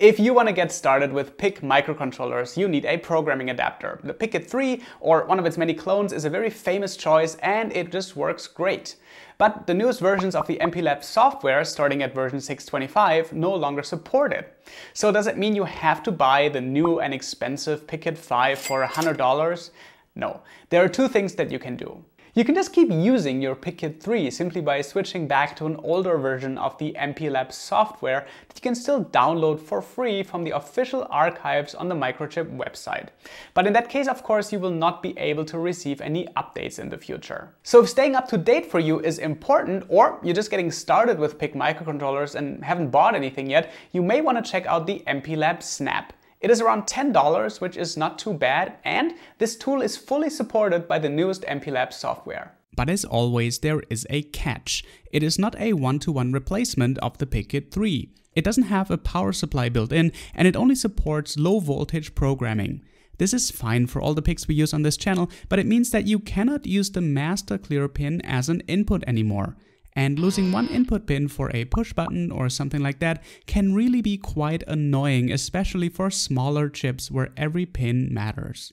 If you want to get started with PIC microcontrollers, you need a programming adapter. The PICkit 3 or one of its many clones is a very famous choice and it just works great. But the newest versions of the MPLAB software, starting at version 625, no longer support it. So does it mean you have to buy the new and expensive PICkit 5 for $100? No, there are two things that you can do. You can just keep using your PICkit 3 simply by switching back to an older version of the MPLAB software that you can still download for free from the official archives on the Microchip website. But in that case, of course, you will not be able to receive any updates in the future. So if staying up to date for you is important, or you're just getting started with PIC microcontrollers and haven't bought anything yet, you may want to check out the MPLAB Snap. It is around $10, which is not too bad, and this tool is fully supported by the newest MPLAB software. But as always, there is a catch. It is not a one-to-one -one replacement of the PICkit 3. It doesn't have a power supply built in, and it only supports low voltage programming. This is fine for all the PICs we use on this channel, but it means that you cannot use the master clear pin as an input anymore and losing one input pin for a push button or something like that can really be quite annoying, especially for smaller chips where every pin matters.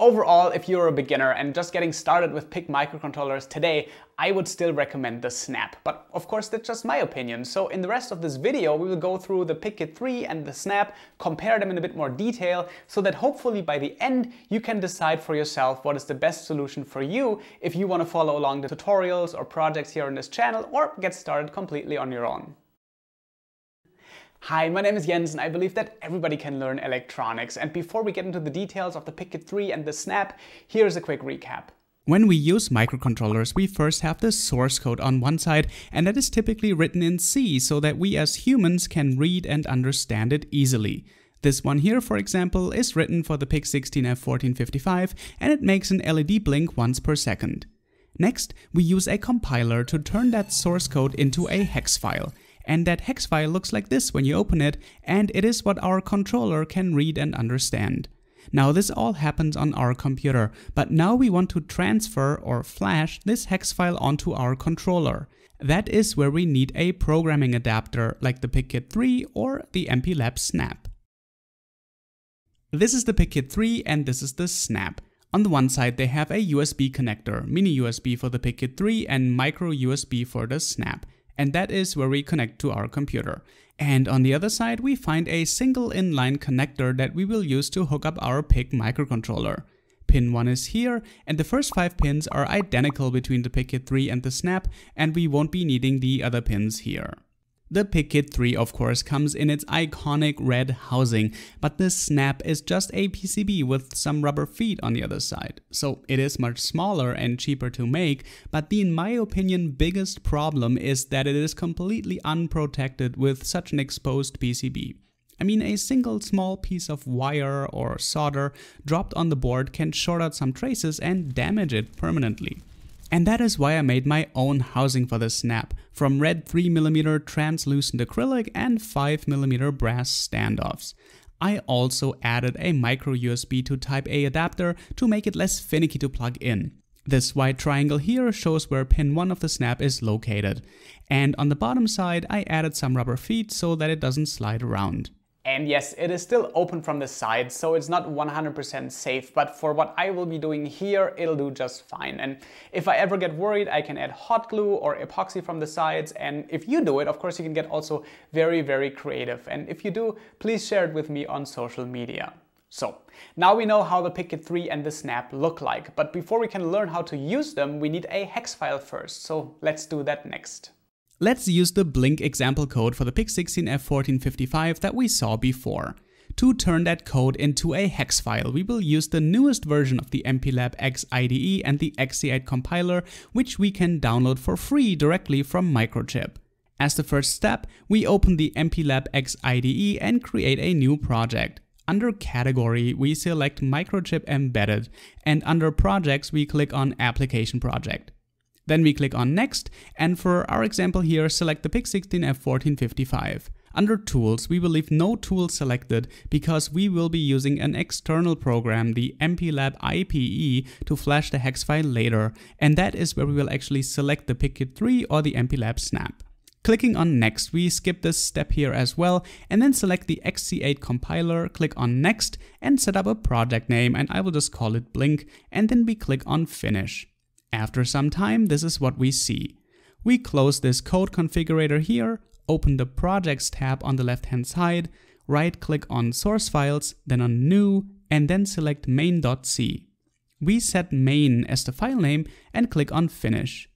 Overall, if you're a beginner and just getting started with PIC microcontrollers today, I would still recommend the Snap. But of course, that's just my opinion. So in the rest of this video, we will go through the PICkit 3 and the Snap, compare them in a bit more detail, so that hopefully by the end, you can decide for yourself what is the best solution for you if you want to follow along the tutorials or projects here on this channel or get started completely on your own. Hi, my name is Jens and I believe that everybody can learn electronics. And before we get into the details of the PICkit 3 and the Snap, here's a quick recap. When we use microcontrollers, we first have the source code on one side, and that is typically written in C so that we as humans can read and understand it easily. This one here, for example, is written for the PIC16F1455 and it makes an LED blink once per second. Next, we use a compiler to turn that source code into a hex file. And that hex file looks like this when you open it, and it is what our controller can read and understand. Now this all happens on our computer, but now we want to transfer or flash this hex file onto our controller. That is where we need a programming adapter like the PICkit 3 or the MPLAB Snap. This is the PICkit 3 and this is the Snap. On the one side they have a USB connector, mini USB for the PICkit 3 and micro USB for the Snap and that is where we connect to our computer. And on the other side, we find a single inline connector that we will use to hook up our PIC microcontroller. Pin 1 is here, and the first 5 pins are identical between the PICkit 3 and the Snap, and we won't be needing the other pins here. The PICkit 3 of course comes in its iconic red housing, but the Snap is just a PCB with some rubber feet on the other side. So it is much smaller and cheaper to make, but the in my opinion biggest problem is that it is completely unprotected with such an exposed PCB. I mean, a single small piece of wire or solder dropped on the board can short out some traces and damage it permanently. And that is why I made my own housing for the snap, from red 3mm translucent acrylic and 5mm brass standoffs. I also added a micro USB to type A adapter to make it less finicky to plug in. This white triangle here shows where pin 1 of the snap is located. And on the bottom side I added some rubber feet so that it doesn't slide around. And yes, it is still open from the side, so it's not 100% safe, but for what I will be doing here, it'll do just fine. And if I ever get worried, I can add hot glue or epoxy from the sides. And if you do it, of course, you can get also very, very creative. And if you do, please share it with me on social media. So, now we know how the PICkit 3 and the Snap look like, but before we can learn how to use them, we need a hex file first, so let's do that next. Let's use the Blink example code for the PIC16F1455 that we saw before. To turn that code into a hex file, we will use the newest version of the MPLAB X IDE and the XC8 compiler, which we can download for free directly from Microchip. As the first step, we open the MPLAB X IDE and create a new project. Under Category, we select Microchip Embedded, and under Projects, we click on Application Project. Then we click on Next, and for our example here, select the PIC16F1455. Under Tools, we will leave no tool selected because we will be using an external program, the MPLAB IPE, to flash the hex file later, and that is where we will actually select the PICkit 3 or the MPLAB Snap. Clicking on next, we skip this step here as well, and then select the XC8 compiler, click on next, and set up a project name, and I will just call it Blink, and then we click on finish. After some time, this is what we see. We close this code configurator here, open the projects tab on the left hand side, right click on source files, then on new, and then select main.c. We set main as the file name and click on finish.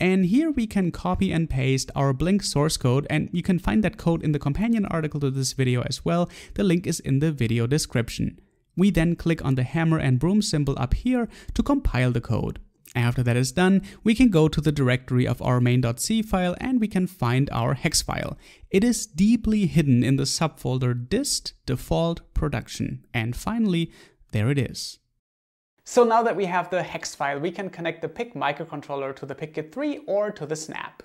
And here we can copy and paste our Blink source code and you can find that code in the companion article to this video as well. The link is in the video description. We then click on the hammer and broom symbol up here to compile the code. After that is done, we can go to the directory of our main.c file and we can find our hex file. It is deeply hidden in the subfolder dist default production. And finally, there it is. So now that we have the hex file, we can connect the PIC microcontroller to the PICkit3 or to the snap.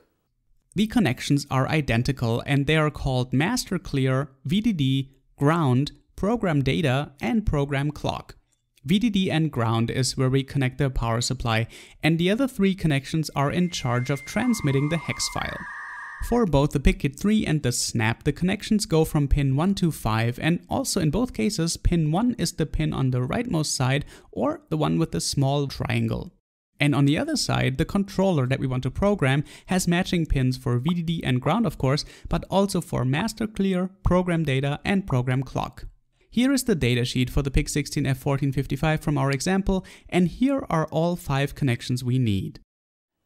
The connections are identical and they are called master clear, VDD, ground, program data, and program clock. VDD and ground is where we connect the power supply, and the other three connections are in charge of transmitting the hex file. For both the PICkit3 and the snap, the connections go from pin 1 to 5, and also in both cases, pin 1 is the pin on the rightmost side or the one with the small triangle. And on the other side, the controller that we want to program has matching pins for VDD and ground of course, but also for master clear, program data, and program clock. Here is the datasheet for the PIC16F1455 from our example, and here are all five connections we need.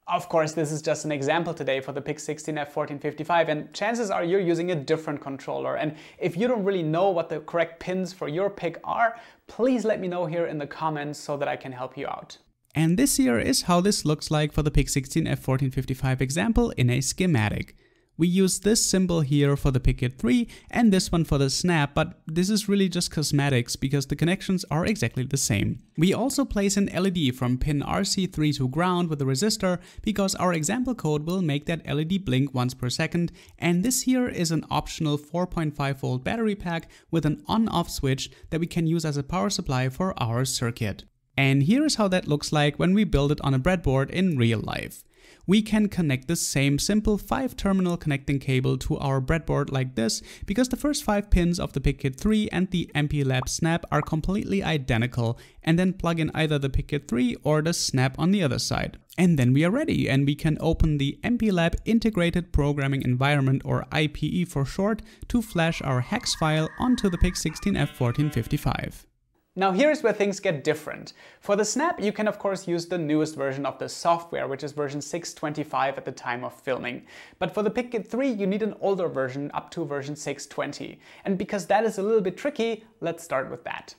Of course, this is just an example today for the PIC16F1455 and chances are you're using a different controller. And if you don't really know what the correct pins for your PIC are, please let me know here in the comments so that I can help you out. And this here is how this looks like for the PIC16F1455 example in a schematic. We use this symbol here for the PICkit 3 and this one for the snap, but this is really just cosmetics because the connections are exactly the same. We also place an LED from pin RC3 to ground with a resistor because our example code will make that LED blink once per second and this here is an optional 4.5 volt battery pack with an on-off switch that we can use as a power supply for our circuit. And here is how that looks like when we build it on a breadboard in real life we can connect the same simple 5 terminal connecting cable to our breadboard like this because the first 5 pins of the PICkit3 and the MPLAB snap are completely identical and then plug in either the PICkit3 or the snap on the other side. And then we are ready and we can open the MPLAB Integrated Programming Environment or IPE for short to flash our hex file onto the PIC16F1455. Now here's where things get different. For the Snap, you can of course use the newest version of the software, which is version 625 at the time of filming. But for the PICkit 3, you need an older version up to version 620. And because that is a little bit tricky, let's start with that.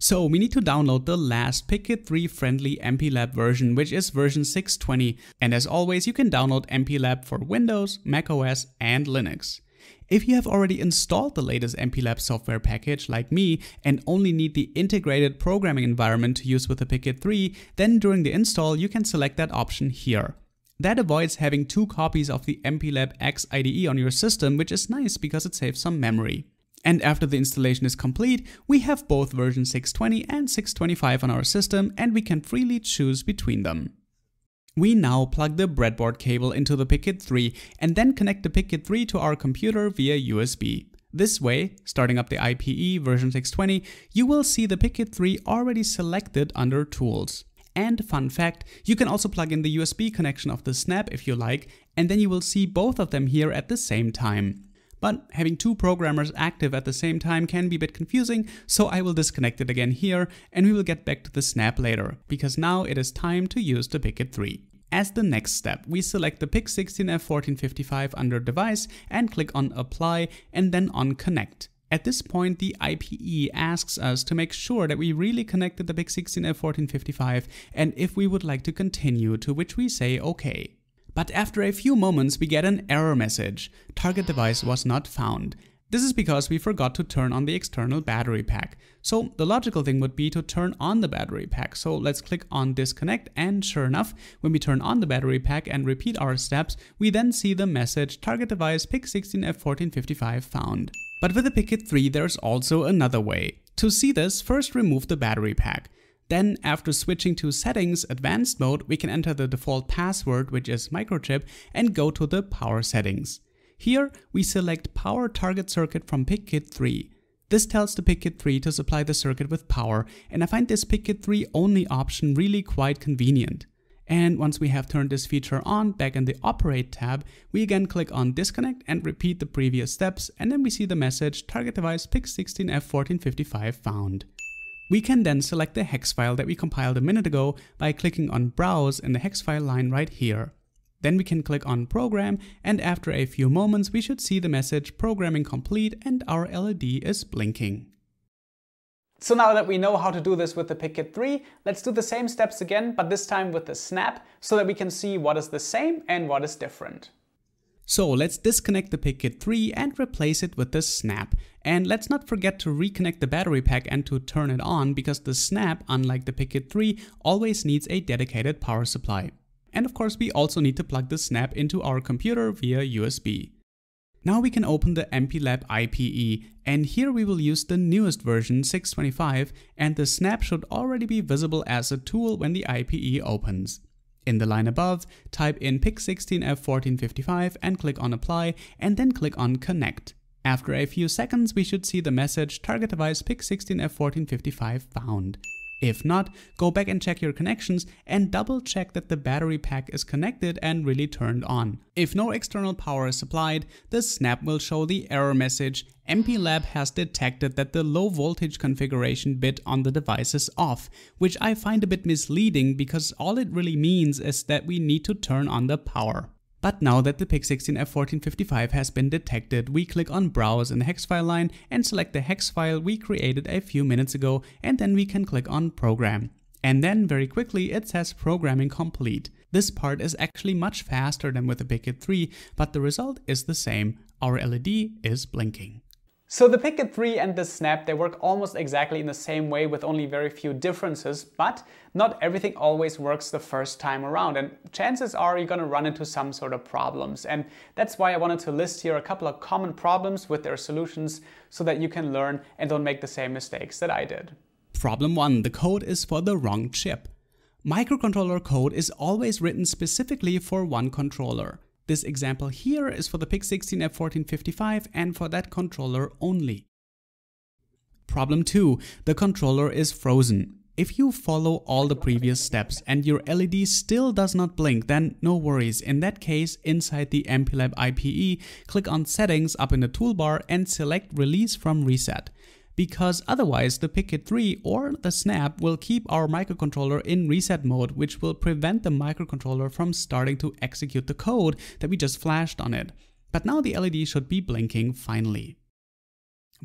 So we need to download the last PICkit 3 friendly MPLAB version, which is version 620. And as always, you can download MPLAB for Windows, macOS, and Linux. If you have already installed the latest MPLAB software package like me and only need the integrated programming environment to use with the PICkit 3, then during the install you can select that option here. That avoids having two copies of the MPLAB X IDE on your system, which is nice because it saves some memory. And after the installation is complete, we have both version 620 and 625 on our system and we can freely choose between them. We now plug the breadboard cable into the PICkit 3 and then connect the PICkit 3 to our computer via USB. This way, starting up the IPE version 620, you will see the PICkit 3 already selected under Tools. And fun fact, you can also plug in the USB connection of the Snap if you like, and then you will see both of them here at the same time. But having two programmers active at the same time can be a bit confusing, so I will disconnect it again here and we will get back to the snap later, because now it is time to use the PICkit 3. As the next step, we select the PIC16F1455 under Device and click on Apply and then on Connect. At this point, the IPE asks us to make sure that we really connected the PIC16F1455 and if we would like to continue, to which we say OK. But after a few moments we get an error message. Target device was not found. This is because we forgot to turn on the external battery pack. So the logical thing would be to turn on the battery pack. So let's click on disconnect and sure enough, when we turn on the battery pack and repeat our steps, we then see the message target device PIC16F1455 found. But with the PICkit 3 there's also another way. To see this, first remove the battery pack. Then after switching to settings advanced mode, we can enter the default password, which is microchip, and go to the power settings. Here we select power target circuit from PICkit 3. This tells the PICkit 3 to supply the circuit with power, and I find this PICkit 3 only option really quite convenient. And once we have turned this feature on back in the Operate tab, we again click on Disconnect and repeat the previous steps, and then we see the message Target device PIC16F1455 found. We can then select the hex file that we compiled a minute ago by clicking on Browse in the hex file line right here. Then we can click on Program, and after a few moments we should see the message Programming complete and our LED is blinking. So now that we know how to do this with the PICkit 3, let's do the same steps again, but this time with the snap, so that we can see what is the same and what is different. So let's disconnect the PICkit 3 and replace it with the snap. And let's not forget to reconnect the battery pack and to turn it on because the snap, unlike the PICkit 3, always needs a dedicated power supply. And of course we also need to plug the snap into our computer via USB. Now we can open the MPLAB IPE and here we will use the newest version 625 and the snap should already be visible as a tool when the IPE opens. In the line above, type in PIC16F1455 and click on apply and then click on connect. After a few seconds we should see the message target device PIC16F1455 found. If not, go back and check your connections and double check that the battery pack is connected and really turned on. If no external power is supplied, the snap will show the error message MPLAB has detected that the low voltage configuration bit on the device is off, which I find a bit misleading because all it really means is that we need to turn on the power. But now that the PIC16F1455 has been detected, we click on Browse in the hex file line and select the hex file we created a few minutes ago and then we can click on Program. And then very quickly it says Programming Complete. This part is actually much faster than with the PICkit 3, but the result is the same. Our LED is blinking. So the PICkit 3 and the Snap, they work almost exactly in the same way with only very few differences, but not everything always works the first time around and chances are you're gonna run into some sort of problems. And that's why I wanted to list here a couple of common problems with their solutions so that you can learn and don't make the same mistakes that I did. Problem 1. The code is for the wrong chip. Microcontroller code is always written specifically for one controller. This example here is for the PIC16F1455 and for that controller only. Problem 2. The controller is frozen. If you follow all the previous steps and your LED still does not blink, then no worries. In that case, inside the MPLAB IPE, click on Settings up in the toolbar and select Release from Reset because otherwise the PICkit 3 or the Snap will keep our microcontroller in reset mode, which will prevent the microcontroller from starting to execute the code that we just flashed on it. But now the LED should be blinking finally.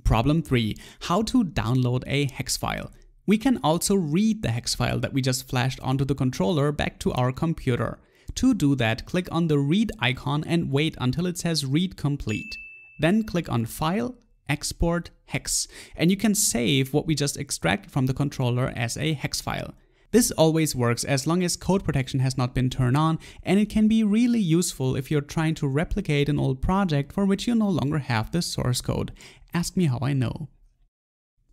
Problem 3. How to download a hex file. We can also read the hex file that we just flashed onto the controller back to our computer. To do that, click on the read icon and wait until it says read complete. Then click on File, export hex, and you can save what we just extracted from the controller as a hex file. This always works as long as code protection has not been turned on, and it can be really useful if you're trying to replicate an old project for which you no longer have the source code. Ask me how I know.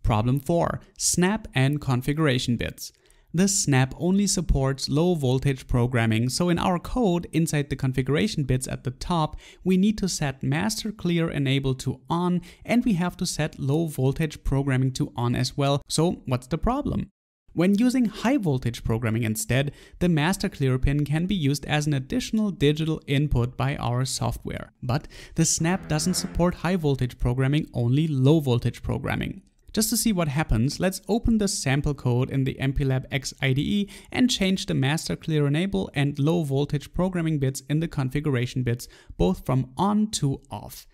Problem 4. Snap and configuration bits. The snap only supports low voltage programming, so in our code inside the configuration bits at the top, we need to set master clear enable to on and we have to set low voltage programming to on as well. So what's the problem? When using high voltage programming instead, the master clear pin can be used as an additional digital input by our software. But the snap doesn't support high voltage programming, only low voltage programming. Just to see what happens, let's open the sample code in the MPLAB X IDE and change the master clear enable and low voltage programming bits in the configuration bits, both from on to off.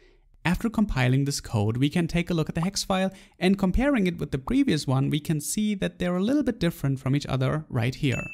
After compiling this code, we can take a look at the hex file and comparing it with the previous one, we can see that they're a little bit different from each other right here.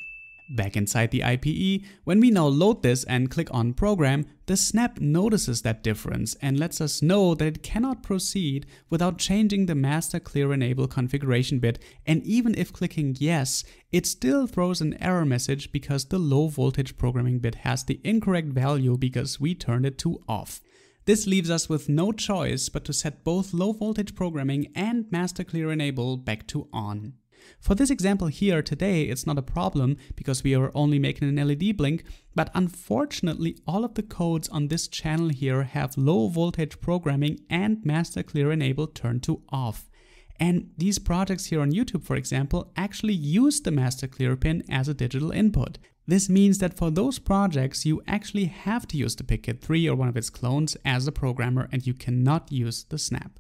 Back inside the IPE, when we now load this and click on Program, the Snap notices that difference and lets us know that it cannot proceed without changing the Master Clear Enable configuration bit and even if clicking Yes, it still throws an error message because the low voltage programming bit has the incorrect value because we turned it to off. This leaves us with no choice but to set both low voltage programming and Master Clear Enable back to on. For this example here today, it's not a problem because we are only making an LED blink, but unfortunately all of the codes on this channel here have low voltage programming and master clear enable turned to off. And these projects here on YouTube, for example, actually use the master clear pin as a digital input. This means that for those projects, you actually have to use the PicKit 3 or one of its clones as a programmer and you cannot use the snap.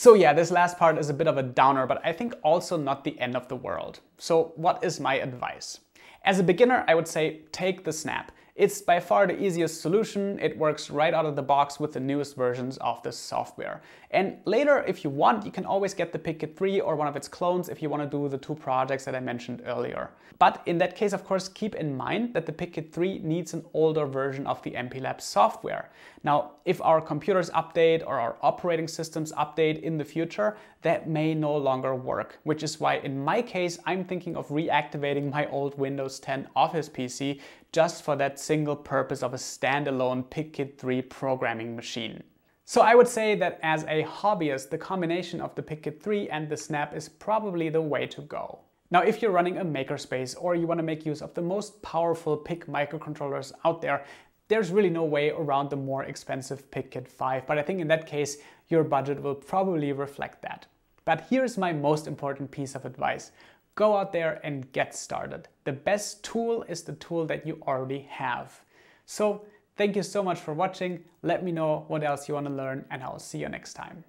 So yeah, this last part is a bit of a downer, but I think also not the end of the world. So what is my advice? As a beginner, I would say take the snap. It's by far the easiest solution. It works right out of the box with the newest versions of the software. And later, if you want, you can always get the PicKit 3 or one of its clones if you want to do the two projects that I mentioned earlier. But in that case, of course, keep in mind that the PicKit 3 needs an older version of the MPLAB software. Now, if our computers update or our operating systems update in the future, that may no longer work, which is why in my case, I'm thinking of reactivating my old Windows 10 Office PC just for that single purpose of a standalone PicKit 3 programming machine. So I would say that as a hobbyist, the combination of the PicKit 3 and the Snap is probably the way to go. Now, if you're running a makerspace or you want to make use of the most powerful PIC microcontrollers out there, there's really no way around the more expensive PicKit 5, but I think in that case, your budget will probably reflect that. But here's my most important piece of advice. Go out there and get started. The best tool is the tool that you already have. So thank you so much for watching. Let me know what else you want to learn and I'll see you next time.